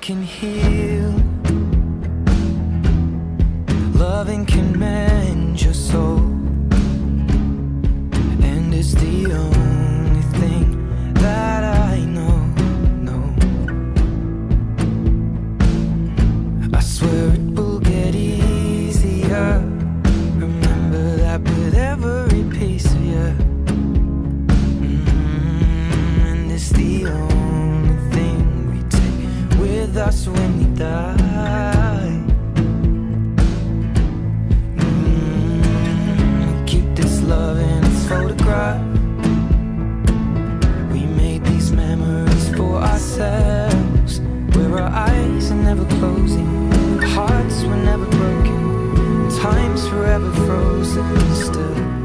Can heal. Loving can mend your soul. And it's the only us when we die. Mm, keep this love in its photograph. We made these memories for ourselves. Where our eyes are never closing, hearts were never broken, time's forever frozen still.